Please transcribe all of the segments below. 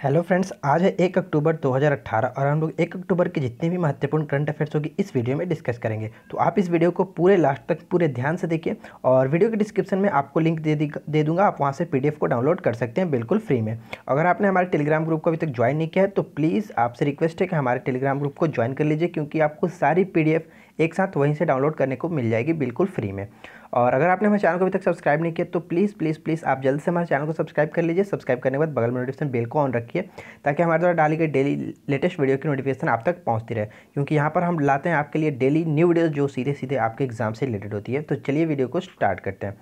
Hello friends आज है एक अक्टूबर 2018 और हम लोग एक अक्टूबर के जितने भी महत्वपूर्ण करंट अफेयर्स होगी इस वीडियो में डिस्कस करेंगे। तो आप इस वीडियो को पूरे लास्ट तक पूरे ध्यान से देखिए और वीडियो के डिस्क्रिप्शन में आपको लिंक दे दे दूँगा, आप वहाँ से पीडीएफ को डाउनलोड कर सकते हैं बिल्कुल फ्री में। अगर आपने हमारे टेलीग्राम ग्रुप को अभी तक ज्वाइन नहीं किया है तो प्लीज़ आपसे रिक्वेस्ट है कि हमारे टेलीग्राम ग्रुप को ज्वाइन कर लीजिए, क्योंकि आपको सारी पीडीएफ एक साथ वहीं से डाउनलोड करने को मिल जाएगी बिल्कुल फ्री में। और अगर आपने हमारे चैनल को अभी तक सब्सक्राइब नहीं किया तो प्लीज़ प्लीज़ प्लीज़ आप जल्द से हमारे चैनल को सब्सक्राइब कर लीजिए। सब्सक्राइब करने के बाद बगल में नोटिफिकेशन बेल को ऑन रखिए, ताकि हमारे द्वारा डाली गई डेली लेटेस्ट वीडियो की नोटिफिकेशन आप तक पहुँचती रहे। क्योंकि यहाँ पर हम लाते हैं आपके लिए डेली न्यू वीडियोज़ जो सीधे सीधे आपके एग्ज़ाम से रिलेटेड होती है। तो चलिए वीडियो को स्टार्ट करते हैं।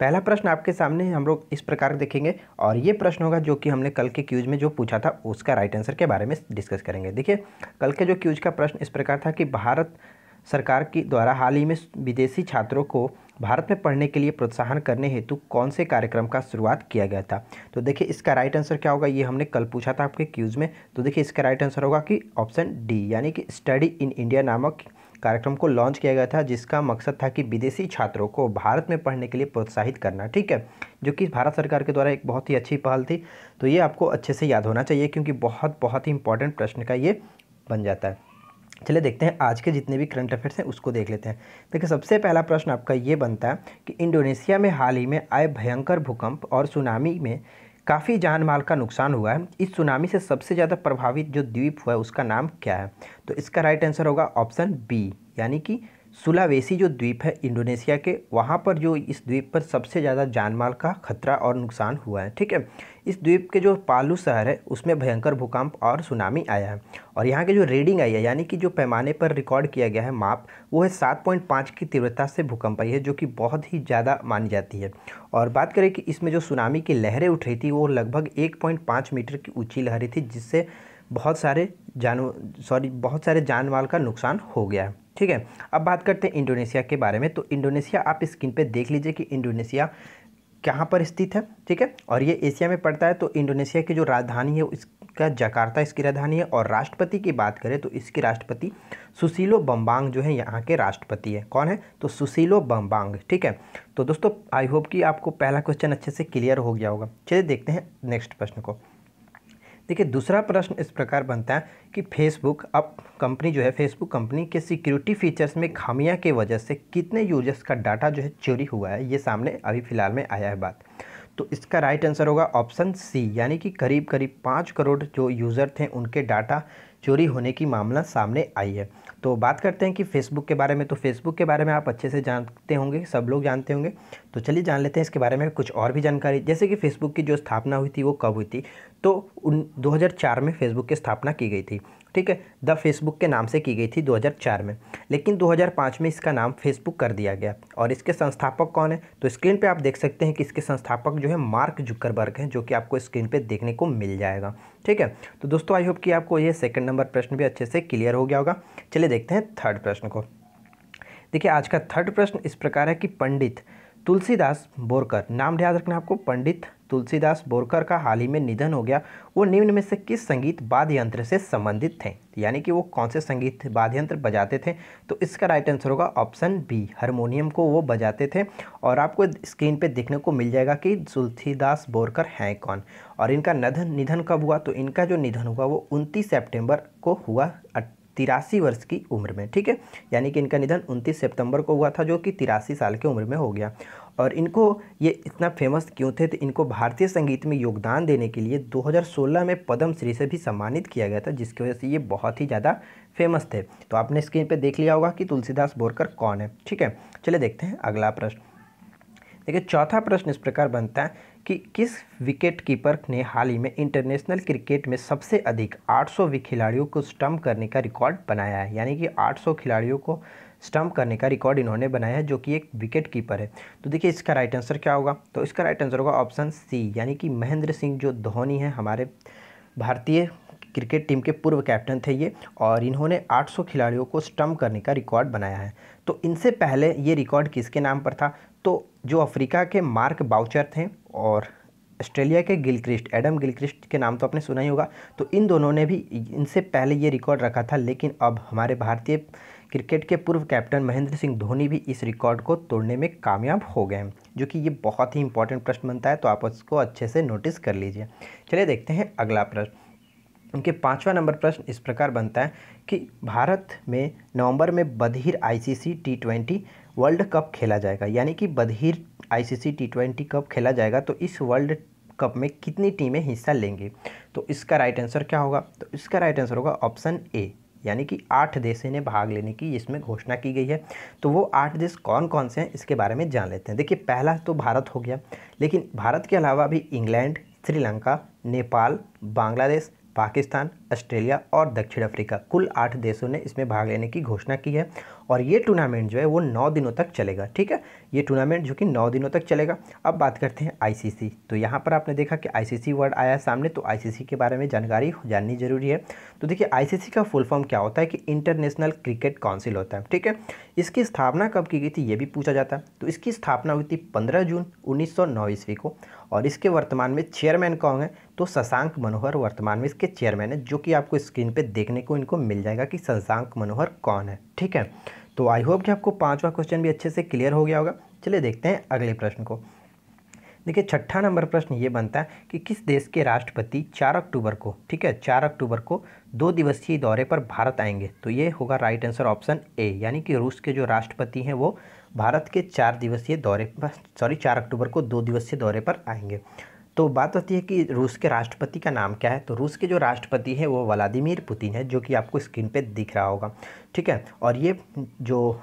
पहला प्रश्न आपके सामने हम लोग इस प्रकार देखेंगे, और ये प्रश्न होगा जो कि हमने कल के क्यूज में जो पूछा था, उसका राइट आंसर के बारे में डिस्कस करेंगे। देखिए, कल के जो क्यूज का प्रश्न इस प्रकार था कि भारत सरकार की द्वारा हाल ही में विदेशी छात्रों को भारत में पढ़ने के लिए प्रोत्साहन करने हेतु कौन से कार्यक्रम का शुरुआत किया गया था? तो देखिए, इसका राइट आंसर क्या होगा? ये हमने कल पूछा था आपके क्यूज़ में। तो देखिए, इसका राइट आंसर होगा कि ऑप्शन डी यानी कि स्टडी इन इंडिया नामक कार्यक्रम को लॉन्च किया गया था, जिसका मकसद था कि विदेशी छात्रों को भारत में पढ़ने के लिए प्रोत्साहित करना, ठीक है? जो कि भारत सरकार के द्वारा एक बहुत ही अच्छी पहल थी। तो ये आपको अच्छे से याद होना चाहिए, क्योंकि बहुत बहुत ही इंपॉर्टेंट प्रश्न का ये बन जाता है। चलिए देखते हैं, आज के जितने भी करंट अफेयर्स हैं, उसको देख लेते हैं। देखिए, सबसे पहला प्रश्न आपका ये बनता है कि इंडोनेशिया में हाल ही में आए भयंकर भूकंप और सुनामी में काफ़ी जान माल का नुकसान हुआ है। इस सुनामी से सबसे ज़्यादा प्रभावित जो द्वीप हुआ है, उसका नाम क्या है? तो इसका राइट आंसर होगा ऑप्शन बी यानी कि सुलावेसी जो द्वीप है इंडोनेशिया के, वहाँ पर जो इस द्वीप पर सबसे ज़्यादा जानमाल का खतरा और नुकसान हुआ है, ठीक है? इस द्वीप के जो पालू शहर है, उसमें भयंकर भूकंप और सुनामी आया है। और यहाँ के जो रीडिंग आई है, यानी कि जो पैमाने पर रिकॉर्ड किया गया है माप, वो है सात पॉइंट पाँच की तीव्रता से भूकंप आई है, जो कि बहुत ही ज़्यादा मानी जाती है। और बात करें कि इसमें जो सुनामी की लहरें उठ रही थी, वो लगभग एक पॉइंट पाँच मीटर की ऊँची लहरें थी, जिससे बहुत सारे जान, सॉरी, बहुत सारे जान माल का नुकसान हो गया है। ठीक है? अब बात करते हैं इंडोनेशिया के बारे में। तो इंडोनेशिया, आप स्क्रीन पे देख लीजिए कि इंडोनेशिया कहाँ पर स्थित है, ठीक है? और ये एशिया में पड़ता है तो इंडोनेशिया की जो राजधानी है इसका जकार्ता इसकी राजधानी है। और राष्ट्रपति की बात करें तो इसके राष्ट्रपति सुशीलो बम्बांग जो है, यहाँ के राष्ट्रपति है। कौन है? तो सुशीलो बम्बांग, ठीक है? तो दोस्तों आई होप कि आपको पहला क्वेश्चन अच्छे से क्लियर हो गया होगा। चलिए देखते हैं नेक्स्ट प्रश्न को। देखिए, दूसरा प्रश्न इस प्रकार बनता है कि फेसबुक अब कंपनी जो है फेसबुक कंपनी के सिक्योरिटी फीचर्स में खामियाँ के वजह से कितने यूज़र्स का डाटा जो है चोरी हुआ है, ये सामने अभी फ़िलहाल में आया है बात। तो इसका राइट आंसर होगा ऑप्शन सी यानी कि करीब करीब पाँच करोड़ जो यूज़र थे, उनके डाटा चोरी होने की मामला सामने आई है। तो बात करते हैं कि फ़ेसबुक के बारे में। तो फेसबुक के बारे में आप अच्छे से जानते होंगे, सब लोग जानते होंगे। तो चलिए जान लेते हैं इसके बारे में कुछ और भी जानकारी। जैसे कि फ़ेसबुक की जो स्थापना हुई थी, वो कब हुई थी? तो उन 2004 में फेसबुक की स्थापना की गई थी, ठीक है? द फेसबुक के नाम से की गई थी 2004 में। लेकिन 2005 में इसका नाम फेसबुक कर दिया गया। और इसके संस्थापक कौन है? तो स्क्रीन पे आप देख सकते हैं कि इसके संस्थापक जो है, मार्क जुकरबर्ग हैं, जो कि आपको स्क्रीन पे देखने को मिल जाएगा। ठीक है? तो दोस्तों आई होप कि आपको ये सेकंड नंबर प्रश्न भी अच्छे से क्लियर हो गया होगा। चलिए देखते हैं थर्ड प्रश्न को। देखिए, आज का थर्ड प्रश्न इस प्रकार है कि पंडित तुलसीदास बोरकर। नाम याद रखना आपको, पंडित तुलसीदास बोरकर का हाल ही में निधन हो गया। वो निम्न में से किस संगीत वाद्य यंत्र से संबंधित थे? यानी कि वो कौन से संगीत वाद्य यंत्र बजाते थे? तो इसका राइट आंसर होगा ऑप्शन बी, हारमोनियम को वो बजाते थे। और आपको स्क्रीन पे देखने को मिल जाएगा कि तुलसीदास बोरकर हैं कौन। और इनका निधन निधन कब हुआ? तो इनका जो निधन हुआ वो उनतीस सेप्टेम्बर को हुआ तिरासी वर्ष की उम्र में, ठीक है? यानी कि इनका निधन 29 सितंबर को हुआ था, जो कि तिरासी साल की उम्र में हो गया। और इनको ये इतना फ़ेमस क्यों थे? तो इनको भारतीय संगीत में योगदान देने के लिए 2016 में पद्म श्री से भी सम्मानित किया गया था, जिसकी वजह से ये बहुत ही ज़्यादा फ़ेमस थे। तो आपने स्क्रीन पे देख लिया होगा कि तुलसीदास बोरकर कौन है, ठीक है? चलिए देखते हैं अगला प्रश्न। देखिए, चौथा प्रश्न इस प्रकार बनता है कि किस विकेट कीपर ने हाल ही में इंटरनेशनल क्रिकेट में सबसे अधिक 800 खिलाड़ियों को स्टम्प करने का रिकॉर्ड बनाया है? यानी कि 800 खिलाड़ियों को स्टम्प करने का रिकॉर्ड इन्होंने बनाया है, जो कि एक विकेट कीपर है। तो देखिए, इसका राइट आंसर क्या होगा? तो इसका राइट आंसर होगा ऑप्शन सी, यानी कि महेंद्र सिंह जो धोनी है, हमारे भारतीय क्रिकेट टीम के पूर्व कैप्टन थे ये, और इन्होंने 800 खिलाड़ियों को स्टम्प करने का रिकॉर्ड बनाया है। तो इनसे पहले ये रिकॉर्ड किसके नाम पर था? तो जो अफ्रीका के मार्क बाउचर थे और ऑस्ट्रेलिया के गिलक्रिस्ट, एडम गिलक्रिस्ट के नाम तो आपने सुना ही होगा तो इन दोनों ने भी इनसे पहले ये रिकॉर्ड रखा था, लेकिन अब हमारे भारतीय क्रिकेट के पूर्व कैप्टन महेंद्र सिंह धोनी भी इस रिकॉर्ड को तोड़ने में कामयाब हो गए हैं, जो कि ये बहुत ही इंपॉर्टेंट प्रश्न बनता है तो आप उसको अच्छे से नोटिस कर लीजिए। चलिए देखते हैं अगला प्रश्न। उनके पाँचवा नंबर प्रश्न इस प्रकार बनता है कि भारत में नवंबर में बधिर ICC T twenty world cup खेला जाएगा, यानी कि बधिर आईसीसी टी ट्वेंटी कप खेला जाएगा तो इस वर्ल्ड कप में कितनी टीमें हिस्सा लेंगी? तो इसका राइट आंसर क्या होगा? तो इसका राइट आंसर होगा ऑप्शन ए यानी कि आठ देशों ने भाग लेने की इसमें घोषणा की गई है। तो वो आठ देश कौन कौन से हैं, इसके बारे में जान लेते हैं। देखिए, पहला तो भारत हो गया, लेकिन भारत के अलावा भी इंग्लैंड, श्रीलंका, नेपाल, बांग्लादेश, पाकिस्तान ऑस्ट्रेलिया और दक्षिण अफ्रीका। कुल आठ देशों ने इसमें भाग लेने की घोषणा की है और ये टूर्नामेंट जो है वो नौ दिनों तक चलेगा, ठीक है? ये टूर्नामेंट जो कि नौ दिनों तक चलेगा। अब बात करते हैं आईसीसी तो यहाँ पर आपने देखा कि आईसीसी वर्ड आया सामने तो आईसीसी के बारे में जानकारी जाननी ज़रूरी है। तो देखिए आईसीसी का फुल फॉर्म क्या होता है कि इंटरनेशनल क्रिकेट काउंसिल होता है, ठीक है? इसकी स्थापना कब की गई थी ये भी पूछा जाता है। तो इसकी स्थापना हुई थी पंद्रह जून उन्नीस सौ नौ ईस्वी को और इसके वर्तमान में चेयरमैन कौन है? तो शशांक मनोहर, वर्तमान में इसके चेयरमैन है, जो कि आपको स्क्रीन पे देखने को इनको मिल जाएगा कि शशांक मनोहर कौन है, ठीक है? तो आई होप कि आपको पांचवा क्वेश्चन भी अच्छे से क्लियर हो गया होगा। चलिए देखते हैं अगले प्रश्न को। देखिए, छठा नंबर प्रश्न ये बनता है कि किस देश के राष्ट्रपति चार अक्टूबर को, ठीक है, चार अक्टूबर को दो दिवसीय दौरे पर भारत आएँगे? तो ये होगा राइट आंसर ऑप्शन ए यानी कि रूस के जो राष्ट्रपति हैं वो भारत के चार दिवसीय दौरे सॉरी चार अक्टूबर को दो दिवसीय दौरे पर आएँगे। तो बात होती है कि रूस के राष्ट्रपति का नाम क्या है? तो रूस के जो राष्ट्रपति हैं, वो व्लादिमीर पुतिन है, जो कि आपको स्क्रीन पे दिख रहा होगा। ठीक है? और ये जो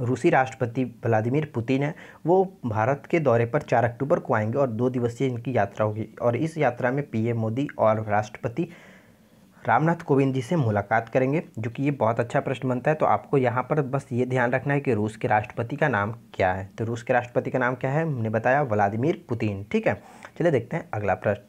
रूसी राष्ट्रपति व्लादिमीर पुतिन है, वो भारत के दौरे पर चार अक्टूबर को आएँगे और दो दिवसीय इनकी यात्रा होगी। और इस यात्रा में पीएम मोदी और राष्ट्रपति रामनाथ कोविंद जी से मुलाकात करेंगे, जो कि ये बहुत अच्छा प्रश्न बनता है। तो आपको यहाँ पर बस ये ध्यान रखना है कि रूस के राष्ट्रपति का नाम क्या है? तो रूस के राष्ट्रपति का नाम क्या है? हमने बताया, व्लादिमीर पुतिन। ठीक है? चलिए देखते हैं अगला प्रश्न।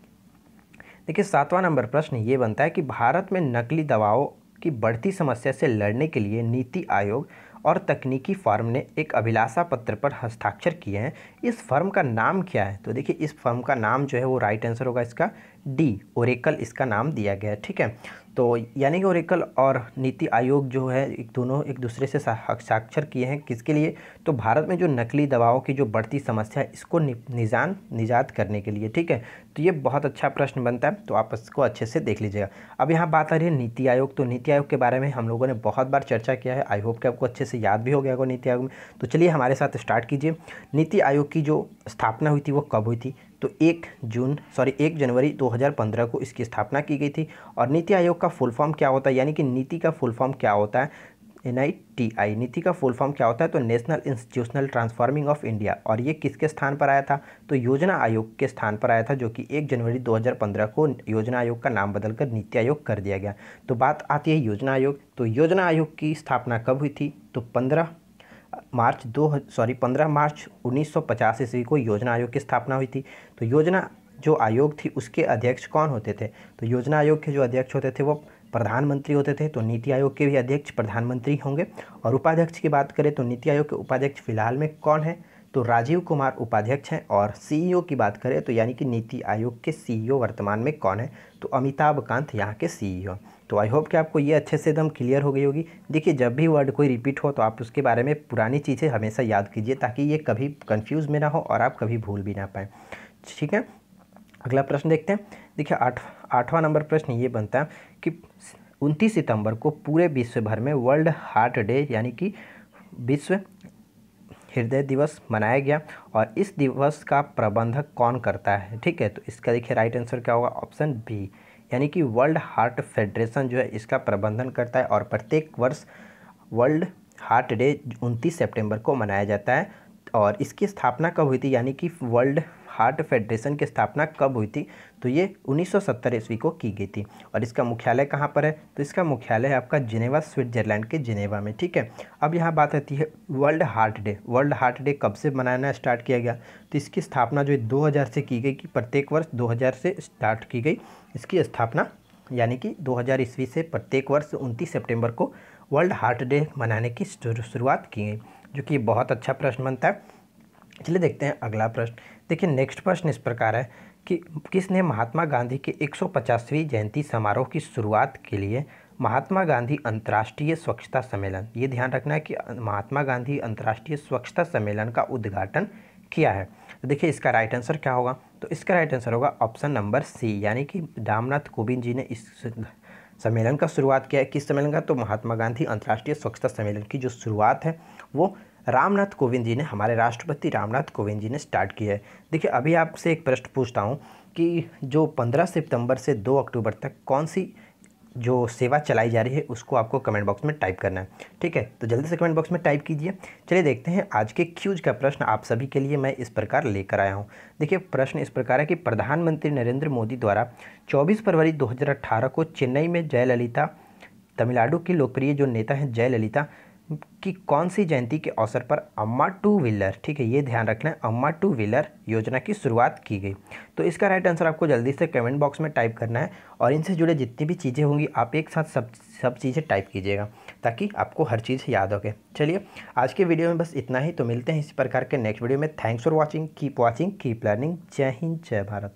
देखिए, सातवां नंबर प्रश्न ये बनता है कि भारत में नकली दवाओं की बढ़ती समस्या से लड़ने के लिए नीति आयोग और तकनीकी फार्म ने एक अभिलाषा पत्र पर हस्ताक्षर किए हैं। इस फर्म का नाम क्या है? तो देखिए, इस फर्म का नाम जो है वो राइट आंसर होगा इसका डी ओरेकल इसका नाम दिया गया है, ठीक है? तो यानी कि ओरेकल और नीति आयोग जो है, एक दोनों एक दूसरे से हस्ताक्षर किए हैं किसके लिए? तो भारत में जो नकली दवाओं की जो बढ़ती समस्या है, इसको निजान, निजात करने के लिए, ठीक है? तो ये बहुत अच्छा प्रश्न बनता है तो आप इसको अच्छे से देख लीजिएगा। अब यहाँ बात आ रही है नीति आयोग तो नीति आयोग के बारे में हम लोगों ने बहुत बार चर्चा किया है आई होप कि आपको अच्छे से याद भी हो गया होगा नीति आयोग में। तो चलिए हमारे साथ स्टार्ट कीजिए। नीति आयोग की जो स्थापना हुई थी, वो कब हुई थी? तो एक जून सॉरी एक जनवरी 2015 को इसकी स्थापना की गई थी। और नीति आयोग का फुल फॉर्म क्या होता है? यानी कि नीति का फुल फॉर्म क्या होता है? एन आई टी आई नीति का फुल फॉर्म क्या होता है? तो national institutional transforming of India और ये किसके स्थान पर आया था? तो योजना आयोग के स्थान पर आया था, जो कि एक जनवरी 2015 को योजना आयोग का नाम बदलकर नीति आयोग कर दिया गया। तो बात आती है योजना आयोग। तो योजना आयोग की स्थापना कब हुई थी? तो पंद्रह मार्च दो सॉरी पंद्रह मार्च उन्नीस सौ पचास ईस्वी को योजना आयोग की स्थापना हुई थी। तो योजना जो आयोग थी, उसके अध्यक्ष कौन होते थे? तो योजना आयोग के जो अध्यक्ष होते थे, वो प्रधानमंत्री होते थे तो नीति आयोग के भी अध्यक्ष प्रधानमंत्री होंगे। और उपाध्यक्ष की बात करें तो नीति आयोग के उपाध्यक्ष फ़िलहाल में कौन है? तो राजीव कुमार उपाध्यक्ष हैं, और सीईओ की बात करें तो यानी कि नीति आयोग के सीईओ वर्तमान में कौन है? तो अमिताभ कांत, यहाँ के सीईओ तो आई होप कि आपको ये अच्छे से एकदम क्लियर हो गई होगी। देखिए, जब भी वर्ड कोई रिपीट हो तो आप उसके बारे में पुरानी चीज़ें हमेशा याद कीजिए, ताकि ये कभी कन्फ्यूज़ में ना हो और आप कभी भूल भी ना पाएँ। ठीक है? अगला प्रश्न देखते हैं। देखिए, आठ, आठवां नंबर प्रश्न ये बनता है कि उनतीस सितंबर को पूरे विश्व भर में वर्ल्ड हार्ट डे यानी कि विश्व हृदय दिवस मनाया गया और इस दिवस का प्रबंधक कौन करता है? ठीक है तो इसका देखिए राइट आंसर क्या होगा? ऑप्शन बी यानी कि वर्ल्ड हार्ट फेडरेशन जो है इसका प्रबंधन करता है और प्रत्येक वर्ष वर्ल्ड हार्ट डे उनतीस सितंबर को मनाया जाता है और इसकी स्थापना कब हुई थी? यानी कि वर्ल्ड हार्ट फेडरेशन की स्थापना कब हुई थी? तो ये 1970 ईस्वी को की गई थी। और इसका मुख्यालय कहाँ पर है? तो इसका मुख्यालय है आपका जिनेवा, स्विट्जरलैंड के जिनेवा में, ठीक है? अब यहाँ बात आती है world heart day. World heart day कब से मनाना स्टार्ट किया गया? तो इसकी स्थापना जो है दो हज़ार से की गई कि प्रत्येक वर्ष दो हज़ार से स्टार्ट की गई। इसकी स्थापना यानी कि 2000 ईस्वी से प्रत्येक वर्ष 29 सितंबर को वर्ल्ड हार्ट डे मनाने की शुरुआत की गई, जो कि बहुत अच्छा प्रश्न बनता है। चलिए देखते हैं अगला प्रश्न। देखिए नेक्स्ट प्रश्न इस प्रकार है कि किसने महात्मा गांधी के 150वीं जयंती समारोह की शुरुआत के लिए महात्मा गांधी अंतर्राष्ट्रीय स्वच्छता सम्मेलन, ये ध्यान रखना है कि महात्मा गांधी अंतर्राष्ट्रीय स्वच्छता सम्मेलन का उद्घाटन किया है। तो देखिए, इसका राइट आंसर क्या होगा? तो इसका राइट आंसर होगा ऑप्शन नंबर सी यानी कि रामनाथ कोविंद जी ने इस सम्मेलन का शुरुआत किया है। किस सम्मेलन का? तो महात्मा गांधी अंतर्राष्ट्रीय स्वच्छता सम्मेलन की जो शुरुआत है, वो रामनाथ कोविंद जी ने, हमारे राष्ट्रपति रामनाथ कोविंद जी ने स्टार्ट किया है। देखिए, अभी आपसे एक प्रश्न पूछता हूँ कि जो 15 सितंबर से दो अक्टूबर तक कौन सी जो सेवा चलाई जा रही है, उसको आपको कमेंट बॉक्स में टाइप करना है। ठीक है तो जल्दी से कमेंट बॉक्स में टाइप कीजिए। चलिए देखते हैं आज के क्यूज का प्रश्न आप सभी के लिए मैं इस प्रकार लेकर आया हूँ। देखिए, प्रश्न इस प्रकार है कि प्रधानमंत्री नरेंद्र मोदी द्वारा 24 फरवरी 2018 को चेन्नई में जयललिता, तमिलनाडु की लोकप्रिय जो नेता हैं जयललिता कि कौन सी जयंती के अवसर पर अम्मा टू व्हीलर, ठीक है, ये ध्यान रखना है, अम्मा टू व्हीलर योजना की शुरुआत की गई। तो इसका राइट आंसर आपको जल्दी से कमेंट बॉक्स में टाइप करना है और इनसे जुड़े जितनी भी चीज़ें होंगी, आप एक साथ सब सब चीज़ें टाइप कीजिएगा ताकि आपको हर चीज़ याद हो चलिए, आज के वीडियो में बस इतना ही तो मिलते हैं इसी प्रकार के नेक्स्ट वीडियो में। Thanks for watching keep watching keep learning जय हिंद, जय भारत।